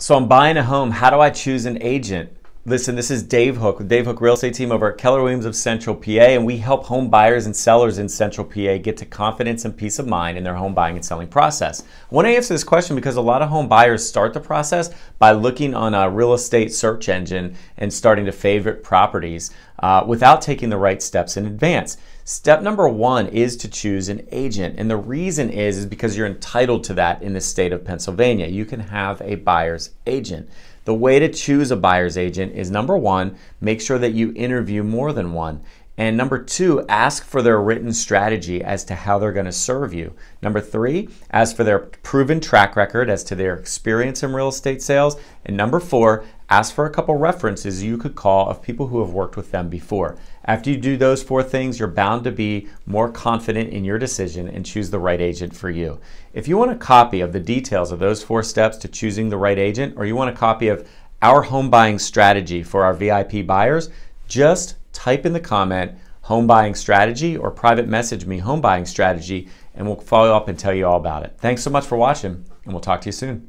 So I'm buying a home. How do I choose an agent? Listen, this is Dave Hooke with Dave Hooke Real Estate Team over at Keller Williams of Central PA, and we help home buyers and sellers in Central PA get to confidence and peace of mind in their home buying and selling process. I want to answer this question because a lot of home buyers start the process by looking on a real estate search engine and starting to favorite properties uh, without taking the right steps in advance. Step number one is to choose an agent. And the reason is, is because you're entitled to that in the state of Pennsylvania. You can have a buyer's agent. The way to choose a buyer's agent is number one, make sure that you interview more than one. And number two, ask for their written strategy as to how they're going to serve you. Number three, ask for their proven track record as to their experience in real estate sales. And number four, ask for a couple references you could call of people who have worked with them before. After you do those four things, you're bound to be more confident in your decision and choose the right agent for you. If you want a copy of the details of those four steps to choosing the right agent, or you want a copy of our home buying strategy for our VIP buyers, just type in the comment home buying strategy or private message me home buying strategy and we'll follow up and tell you all about it. Thanks so much for watching and we'll talk to you soon.